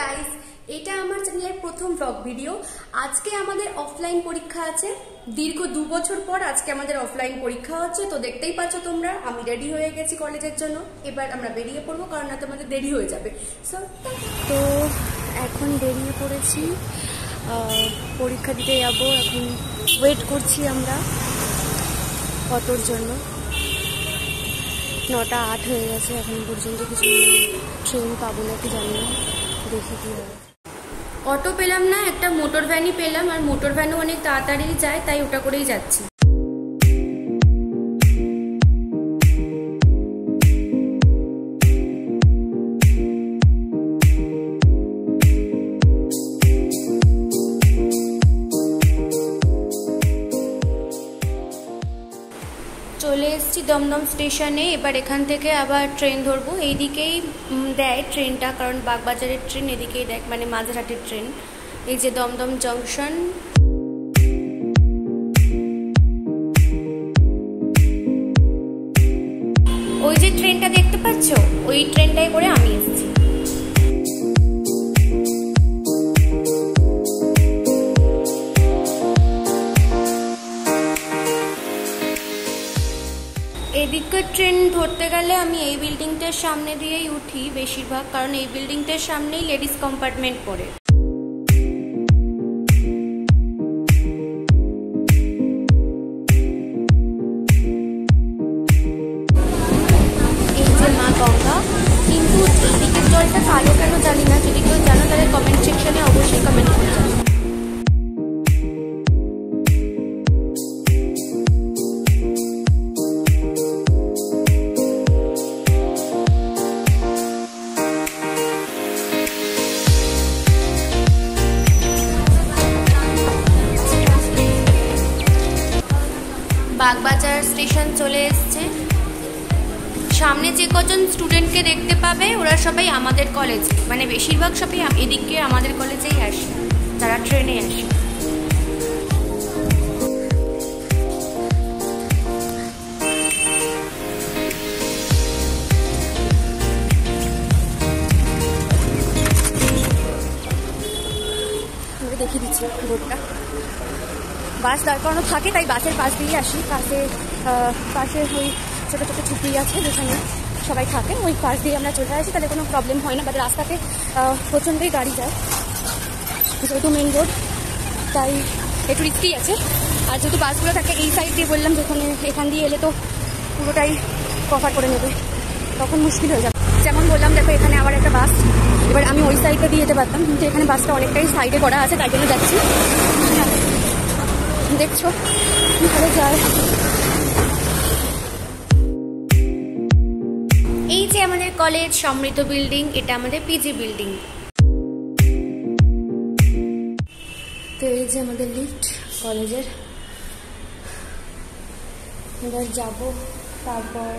Guys এটা আমার চ্যানেলের প্রথম ব্লগ ভিডিও আজকে আমাদের অফলাইন পরীক্ষা আছে। দীর্ঘ দু বছর পর আজকে আমাদের অফলাইন পরীক্ষা হচ্ছে। তো দেখতেই পাচ্ছ তোমরা, আমি রেডি হয়ে গেছি কলেজের জন্য। এবার আমরা বেরিয়ে পড়ব, কারণ না তোমাদের দেরি হয়ে যাবে। সো তো এখন বেরিয়ে পড়েছি। পরীক্ষা দিতে যাব। এখন ওয়েট করছি আমরা কতর জন্য। নটা আট হয়ে গেছে, এখন পর্যন্ত কিছু ট্রেন পাবো নাকি জানি না। দেখি কি হয় অটো পেলাম না, একটা মোটর ভ্যানই পেলাম, আর মোটর ভ্যানও অনেক তাড়াতাড়ি যায়, তাই ওটা করেই যাচ্ছি। দমদম স্টেশনে, এবার এখান থেকে আবার ট্রেন ধরবো। এইদিকেই দেয় ট্রেনটা, কারণ বাগবাজারের ট্রেন, এদিকেই দেয় মানে মাঝেরহাটের ট্রেন। এই যে দমদম জংশন। ওই যে ট্রেনটা দেখতে পাচ্ছ? ওই ট্রেনটাই করে আমি এসেছি। এদিককার ট্রেন ধরতে গেলে আমি এই বিল্ডিংটার সামনে দিয়েই উঠি বেশিরভাগ, কারণ এই বিল্ডিংটার সামনেই লেডিস কম্পার্টমেন্ট পড়ে। বাগবাজার স্টেশন চলে এসছে। সামনে যে কজন স্টুডেন্টকে দেখতে পাবে, ওরা সবাই আমাদের কলেজ মানে বেশিরভাগ সবাই এদিকে আমাদের কলেজেই আসে। যারা ট্রেনে আসে। দেখিয়ে দিচ্ছি রোডটা বাস দাঁড় করানো থাকে, তাই বাসের পাশ দিয়ে আসি। পাশে পাশে ওই ছোটো ছোটো ঝুপড়ি আছে, যেখানে সবাই থাকে। ওই পাশ দিয়ে আমরা চলে আসি, তাহলে কোনো প্রবলেম হয় না বাট রাস্তাতে প্রচণ্ডই গাড়ি যায়। যেহেতু মেন রোড তাই একটু রিস্কি আছে। আর যেহেতু বাসগুলো থাকে, এই সাইড দিয়ে বললাম যেখানে এখান দিয়ে এলে তো পুরোটাই কভার করে নেবে। তখন মুশকিল হয়ে যাবে। যেমন বললাম, দেখো, এখানে আবার একটা বাস। এবার আমি ওই সাইডটা দিয়ে যেতে পারতাম, কিন্তু এখানে বাসটা অনেকটাই সাইডে করা আছে, তাই জন্য যাচ্ছি। দেখছ? কীভাবে যায়। এই যে আমাদের কলেজ, সমৃদ্ধ বিল্ডিং, এটা আমাদের পিজি বিল্ডিং। তো এই যে আমাদের লিফট কলেজের। এবার যাব, তারপর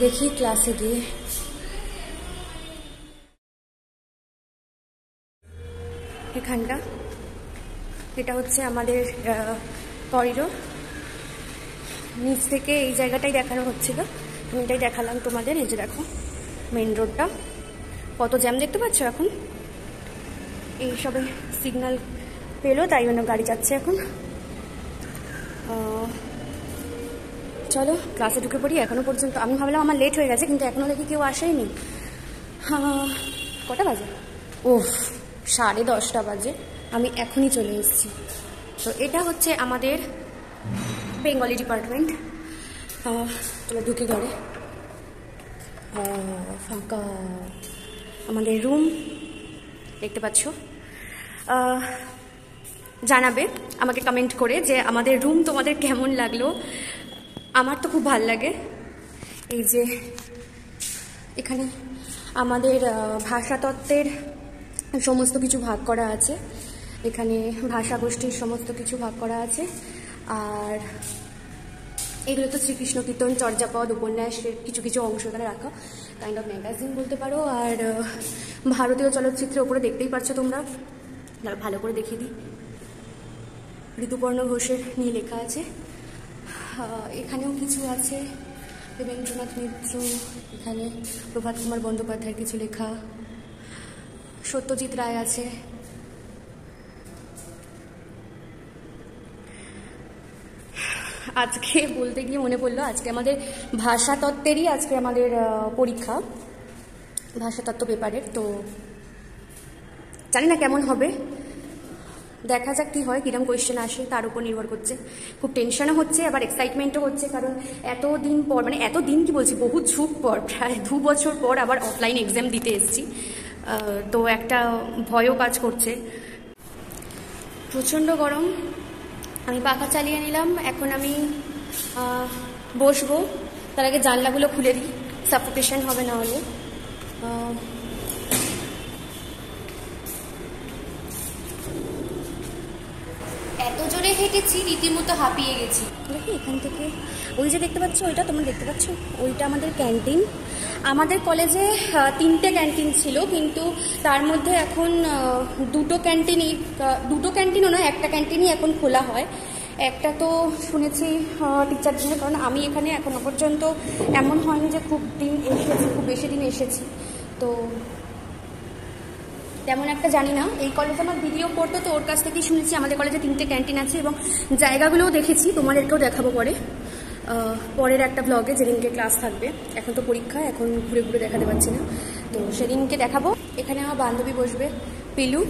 দেখি ক্লাসে গিয়ে। এখানটা এটা হচ্ছে আমাদের করিডোর নিচ থেকে এই জায়গাটাই দেখানো হচ্ছিল। আমি এটাই দেখালাম তোমাদের, এই যে দেখো মেন রোডটা কত জ্যাম দেখতে পাচ্ছ এখন? এই সবে সিগন্যাল পেল, তাই জন্য গাড়ি যাচ্ছে এখন। চলো ক্লাসে ঢুকে পড়ি, এখনও পর্যন্ত। আমি ভাবলাম আমার লেট হয়ে গেছে, কিন্তু এখনও দেখি কেউ আসেনি। কটা বাজে? ওহ সাড়ে দশটা বাজে। আমি এখনই চলে এসেছি। তো এটা হচ্ছে আমাদের বেঙ্গলি ডিপার্টমেন্ট চলো ঢুকে ঘরে ফাঁকা আমাদের রুম দেখতে পাচ্ছ। জানাবে, আমাকে কমেন্ট করে যে আমাদের রুম তোমাদের কেমন লাগল? আমার তো খুব ভালো লাগে। এই যে এখানে আমাদের ভাষাতত্ত্বের সমস্ত কিছু ভাগ করা আছে। এখানে ভাষা গোষ্ঠীর সমস্ত কিছু ভাগ করা আছে। আর এগুলো তো শ্রীকৃষ্ণ কীর্তন, চর্যাপদ উপন্যাসের কিছু কিছু অংশ এখানে রাখা কাইন্ড অফ ম্যাগাজিন বলতে পারো। আর ভারতীয় চলচ্চিত্রের ওপরে দেখতেই পাচ্ছ তোমরা। ভালো করে দেখিয়ে দিই। ঋতুপর্ণ ঘোষের নিয়ে লেখা আছে। এখানেও কিছু আছে। দেবেন্দ্রনাথ মিত্র, এখানে প্রভাত কুমার বন্দ্যোপাধ্যায়ের কিছু লেখা। সত্যজিৎ রায় আছে। আজকে বলতে গিয়ে মনে পড়ল, আজকে আমাদের ভাষাতত্ত্বেরই আজকে আমাদের পরীক্ষা, ভাষাতত্ত্ব পেপারের, তো জানি না কেমন হবে। দেখা যাক কি হয়, কিরম কোয়েশ্চেন আসে, তার উপর নির্ভর করছে। খুব টেনশনও হচ্ছে, আবার এক্সাইটমেন্টও হচ্ছে, কারণ এত দিন পর মানে এত দিন কি বলছি, বহু যুগ পর, প্রায় দু বছর পর আবার অফলাইন এক্সাম দিতে এসেছি। তো একটা ভয়ও কাজ করছে। প্রচণ্ড গরম আমি পাখা চালিয়ে নিলাম। এখন আমি বসবো। তার আগে জানলাগুলো খুলে দিই। সাফোকেশন হবে না হলে আহ, এত জোরে হেঁটেছি রীতিমতো হাঁপিয়ে গেছি। দেখি এখান থেকে? ওই যে দেখতে পাচ্ছ, ওইটা তোমরা দেখতে পাচ্ছ? ওইটা আমাদের ক্যান্টিন। আমাদের কলেজে তিনটে ক্যান্টিন ছিল, কিন্তু তার মধ্যে এখন দুটো ক্যান্টিনই দুটো ক্যান্টিনও নয়, একটা ক্যান্টিনই এখন খোলা হয়। একটা তো শুনেছি টিচার জন্য কারণ আমি এখানে এখনও পর্যন্ত এমন হয়নি যে খুব দিন এসেছি, খুব বেশি দিন এসেছি। তো তেমন একটা জানি না। এই কলেজে আমার ভিডিও পড়তো, তো ওর কাছ থেকেই শুনেছি, আমাদের কলেজে তিনটে ক্যান্টিন আছে এবং জায়গাগুলোও দেখেছি। তোমাদেরকেও দেখাবো পরে। পরের একটা ব্লগে যেদিনকে ক্লাস থাকবে। এখন তো পরীক্ষা, এখন ঘুরে ঘুরে দেখাতে পারছি না। তো সেদিনকে দেখাবো। এখানে আমার বান্ধবী বসবে, পিলু।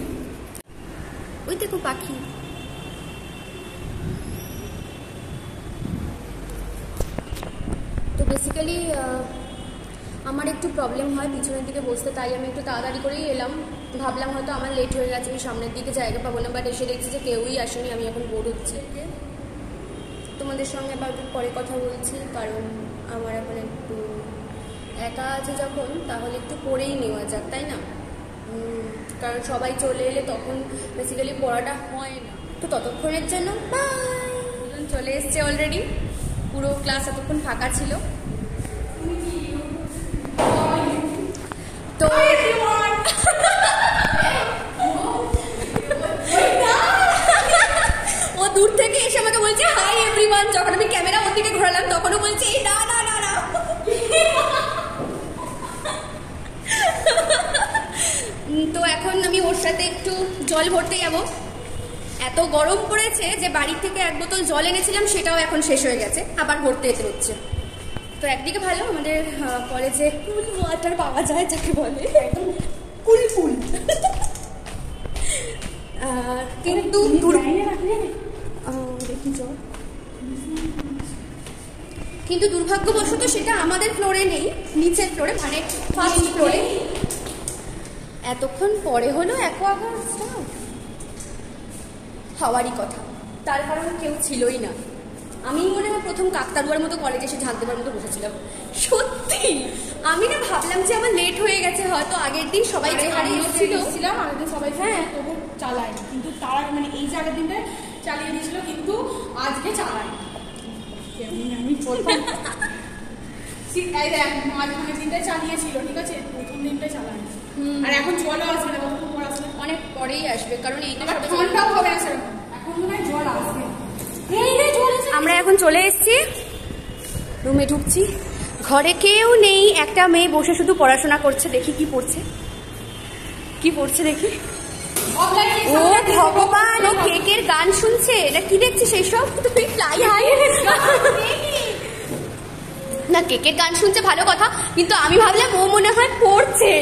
ওই দেখো পাখি। তো বেসিক্যালি আমার একটু প্রবলেম হয় পিছনের দিকে বসতে, তাই আমি একটু তাড়াতাড়ি করেই এলাম। ভাবলাম হয়তো আমার লেট হয়ে গেছে, আমি সামনের দিকে জায়গা পাবো না বাট এসে দেখছি যে কেউই আসেনি, আমি এখন বোর হচ্ছি তোমাদের সঙ্গে আবার পরে কথা বলছি, কারণ আমার এখন একটু একা আছে যখন, তাহলে একটু পড়েই নেওয়া যাক, তাই না? কারণ সবাই চলে এলে তখন বেসিক্যালি পড়াটা হয় না। তো ততক্ষণের জন্য চলে এসছে অলরেডি পুরো ক্লাস এতক্ষণ ফাঁকা ছিল। তো ও দূর থেকে এসে আমাকে বলছে হাই এভরিওয়ান যখন আমি ক্যামেরা ওর দিকে ঘোরালাম, তখনও বলছে "এই না না না। না তো এখন আমি ওর সাথে একটু জল ভরতে যাব। এত গরম পড়েছে যে বাড়ি থেকে এক বোতল জল এনেছিলাম, সেটাও এখন শেষ হয়ে গেছে। আবার ভরতে যেতে হচ্ছে। তো একদিকে ভালো আমাদের কলেজে কুল ওয়াটার পাওয়া যায় যাকে বলে। একদম কুল কুল কিন্তু দেখি। কিন্তু দুর্ভাগ্যবশত সেটা আমাদের ফ্লোরে নেই নিচের ফ্লোরে মানে ফার্স্ট ফ্লোরে এতক্ষণ পরে হলো অ্যাকোয়াগার্ডসটা হওয়ারই কথা। তার কারণ কেউ ছিলই না। আমি মনে হয় প্রথম কাকতারুয়ার মতো কলেজে এসে ঝাঁক দেবার মতো বসেছিলাম। সত্যি? আমি না ভাবলাম যে আমার লেট হয়ে গেছে হয়তো আগের দিন সবাই যে হারে এসেছিল। ছিলাম আগের দিন সবাই হ্যাঁ। তবু চালায় কিন্তু তার মানে এই যে আগের দিনটা চালিয়ে দিয়েছিল কিন্তু আজকে চালায় আমি দেখ মাঝখানের দিনটা চালিয়েছিল ঠিক আছে? প্রথম দিনটা চালায় আর এখন জলও আসবে না অনেক পরেই আসবে কারণ সবাই- ঠান্ডাও হবে না সেরকম এখন। মনে হয় জল আসবে। এই জল আমরা এখন চলে এসেছি রুমে ঢুকছি। ঘরে কেউ নেই, একটা মেয়ে বসে শুধু পড়াশোনা করছে, দেখি কি পড়ছে। কি পড়ছে দেখি? ও ভগবান, ও কেকের গান শুনছে? এটা কি দেখছিস এইসব তুই ফ্লাই হাই না, কেকের গান শুনছে ভালো কথা, কিন্তু আমি ভাবলাম ও মনে হয় পড়ছে।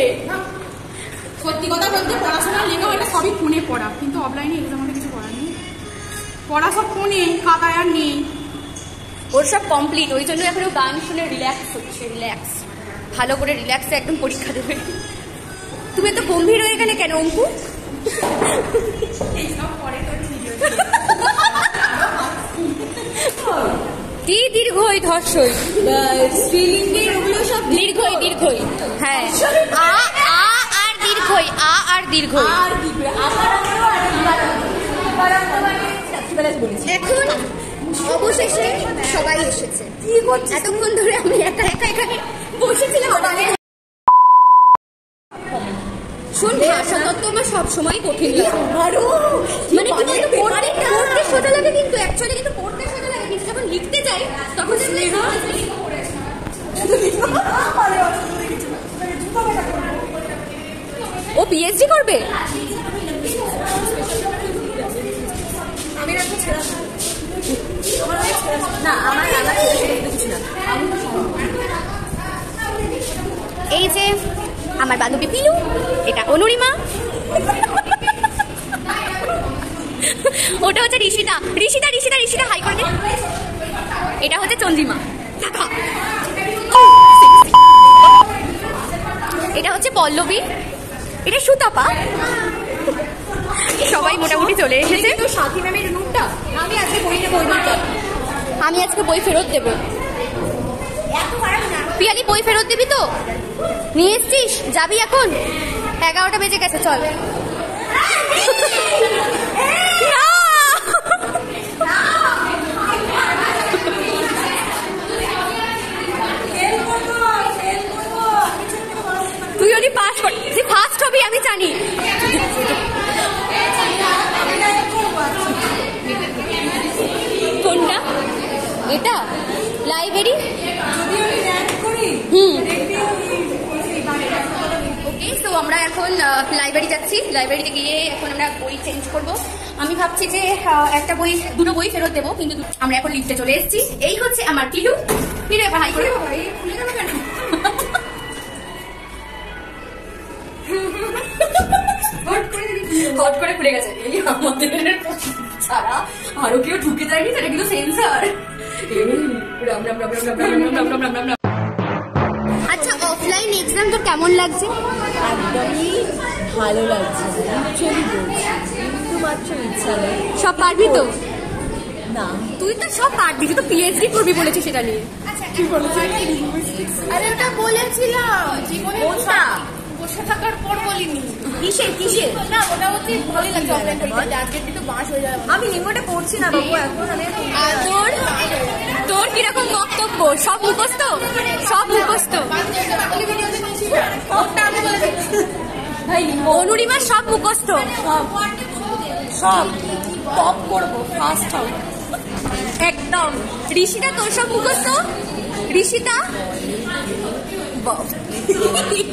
সত্যি কথা বলতে পড়াশোনা লেগেও এটা সবই ফোনে পড়া, কিন্তু অফলাইনে এক্সাম কিছু পড়া নেই। পড়া সব ফোনে খাতায় আর নেই। ওর সব কমপ্লিট ওই জন্য এখন গান শুনে রিল্যাক্স হচ্ছে রিল্যাক্স ভালো করে রিল্যাক্সে একদম পরীক্ষা দেবে। তুমি এত গম্ভীর হয়ে গেলে কেন অঙ্কু? কি দীর্ঘই ধর্ষই। স্ত্রীলিঙ্গের ওগুলো সব দীর্ঘই দীর্ঘই। হ্যাঁ। আ আ আর দীর্ঘই আ আর দীর্ঘই। আর সবাই এসেছে কি করছিস? এতক্ষণ ধরে আমি একা একা এখানে বসেছিলাম শোন ভাষা তত্ত্ব আমার সবসময় কঠিন লাগে। মানে কি বলতো পড়তে পড়তে সোজা লাগে কিন্তু অ্যাকচুয়ালি কিন্তু পড়তে সোজা লাগে কিন্তু যখন লিখতে যাই তখন ও পিএইচডি করবে আমি রাখব ছেড়ে না আমার আমার কিছু না এই যে আমার বান্ধবী পিলু এটা অনুরিমা। ওটা হচ্ছে ঋষিতা। ঋষিতা ঋষিতা ঋষিতা হাই করে এটা হচ্ছে চন্দ্রিমা। এটা হচ্ছে পল্লবী। এটা সুতাপা। সবাই মোটামুটি চলে এসেছে। আমি আজকে বই আমি আজকে বই ফেরত দেবো। পিয়ালি, বই ফেরত দিবি তো? নিয়ে এসছিস? যাবি এখন? এগারোটা বেজে গেছে, চল। তুই যদি পাস কর তুই ফার্স্ট হবি, আমি জানি কোনটা এটা লাইব্রেরি হুম ওকে তো আমরা এখন লাইব্রেরি যাচ্ছি লাইব্রেরিতে গিয়ে এখন আমরা বই চেঞ্জ করব আমি ভাবছি যে একটা বই দুটো বই ফেরত দেবো কিন্তু আমরা এখন লিফটে চলে এসেছি এই হচ্ছে আমার পিলু পিলু হাই করে খুলে গেছে আরও কেউ ঢুকে যায়নি সেটা কিন্তু সেন্সার এক্সাম তোর কেমন লাগছে? একদমই ভালো লাগছে। অ্যাকচুয়ালি বলছি মাত্র ইচ্ছা নেই। সব পারবি তো? না। তুই তো সব পারবি তুই তো পিএইচডি করবি বলেছিস সেটা নিয়ে। কি বলেছি আরে ওটা বলেছিলাম জীবনে? বসে। থাকার পর বলিনি। কিসের কিসের না ভালোই লাগছে অফলাইন পরীক্ষা কিন্তু বাস হয়ে যাবে। আমি নিমোটে পড়ছি না বাবু এখন আমি আর তোর? তোর কীরকম বক্তব্য? সব মুখস্থ? সব মুখস্থ? ভাই অনুরিমা সব মুখস্থ? সব। টপ করব ফার্স্ট হবে একদম। ঋষিতা তোর সব মুখস্থ? ঋষিতা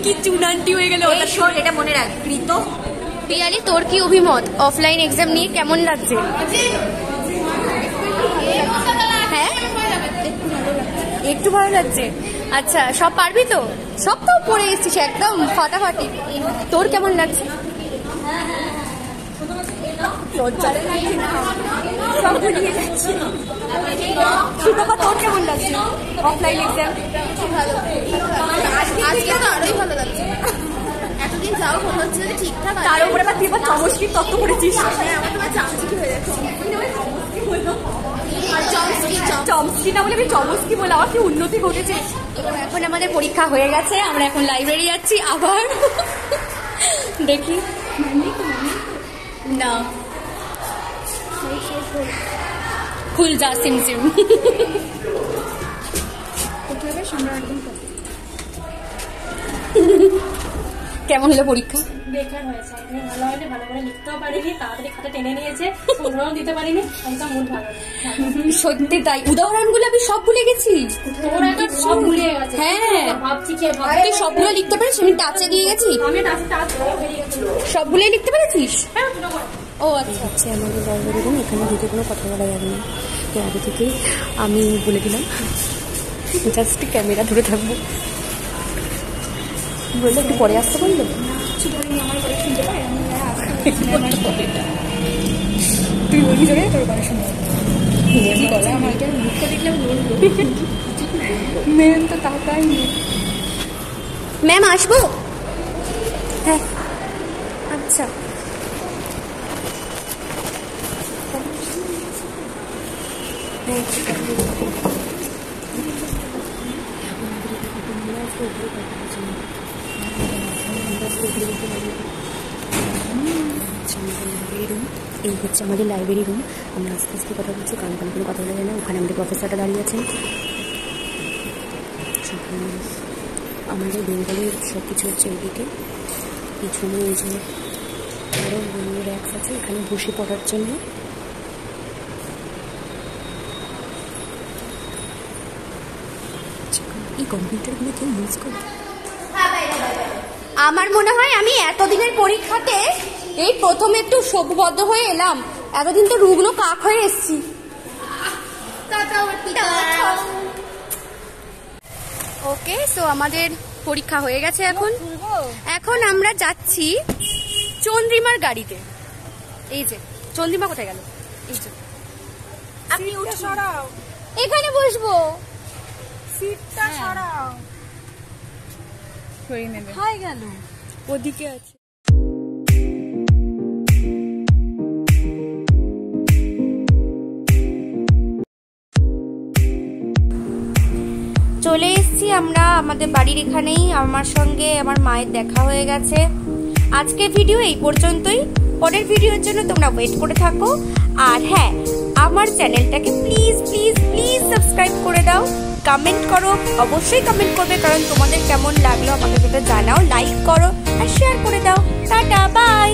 কি চুনান্টি হয়ে গেল এই শোন এটা মনে রাখ। কৃত পিয়ালি তোর কি অভিমত? অফলাইন এক্সাম নিয়ে কেমন লাগছে? হ্যাঁ? একটু ভালো লাগছে। আচ্ছা সব পারবি তো? সব তো পড়ে এসেছিস একদম ফাটাফাটি। তোর কেমন লাগছে? তোর কেমন লাগছে? অফলাইন এক্সাম আজকে তো আরোই ভালো লাগছে। এতদিন যাও মনে হচ্ছে ঠিকঠাক তার উপরে আবার তুই এবার চমস্কির তত্ত্ব করেছিস। হ্যাঁ আমার তোমার চামচিকি হয়ে যাচ্ছে। চমস্কি না বলে আমি চমস্কি বলে আমার কি উন্নতি ঘটেছে? এখন আমাদের পরীক্ষা হয়ে গেছে, আমরা এখন লাইব্রেরি যাচ্ছি, আবার। দেখি। না। খুল যা, সিম সিম। কেমন হলো পরীক্ষা? বেকার হয়েছে। ভালো হয়নি ভালো করে লিখতেও পারিনি তাড়াতাড়ি খাতা টেনে নিয়েছে উদাহরণ দিতে পারিনি একদম মন ভালো। সত্যি তাই। উদাহরণগুলো আমি সব ভুলে গেছি। সব ভুলে গেছে। হ্যাঁ। ভাবছি কে তুই সবগুলো লিখতে পারিস আমি টাচে দিয়ে গেছি। আমি টাচ টাচ সবগুলোই লিখতে পেরেছিস? হ্যাঁ ও আচ্ছা হচ্ছে আমাদের রুম এখানে ঢুকে কোনো কথা বলা যাবে না। তো আগে থেকেই আমি বলে দিলাম। জাস্ট ক্যামেরা ধরে থাকব। বলল একটু পরে আসতে কিচ্ছু বলিনি আমার গলা শুনতে পারে তুই বলি জোরে তোর গলা শুনতে পারে আমার এটা মুখটা দেখলে আমি ম্যাম তো তাকাইনি ম্যাম আসব? হ্যাঁ। আচ্ছা। Thank you. লাইব্রেরি রুম এই হচ্ছে আমাদের লাইব্রেরি রুম আমরা আস্তে আস্তে কথা বলছি কান কান কোনো কথা বলা যায় না। ওখানে আমাদের প্রফেসরটা দাঁড়িয়ে সব- আমাদের বেঙ্গলের সব কিছু হচ্ছে এইদিকে। পিছনে এই যে আরও র্যাক্স আছে, এখানে বসে পড়ার জন্য। এই কম্পিউটারগুলো কেউ ইউজ করে? আমার মনে হয় আমি এতদিনের পরীক্ষাতে এই প্রথম একটু সভ্যবদ্ধ হয়ে এলাম। এতদিন তো রুগ্ন কাক হয়ে এসছি। ওকে সো আমাদের পরীক্ষা হয়ে গেছে এখন। এখন আমরা যাচ্ছি চন্দ্রিমার গাড়িতে। এই যে চন্দ্রিমা কোথায় গেল? এই যে। আপনি সরাও। এখানে বসবো। সিটটা সরাও। সরিয়ে নেবে। গেল। ওদিকে আছে। চলে এসেছি আমরা আমাদের বাড়ির এখানেই। আমার সঙ্গে আমার মায়ের দেখা হয়ে গেছে। আজকের ভিডিও এই পর্যন্তই। পরের ভিডিওর জন্য তোমরা ওয়েট করে থাকো। আর হ্যাঁ আমার চ্যানেলটাকে প্লিজ প্লিজ প্লিজ সাবস্ক্রাইব করে দাও। কমেন্ট করো। অবশ্যই কমেন্ট করবে, কারণ তোমাদের কেমন লাগল আমাকে সেটা জানাও লাইক করো, আর শেয়ার করে দাও। Tata bye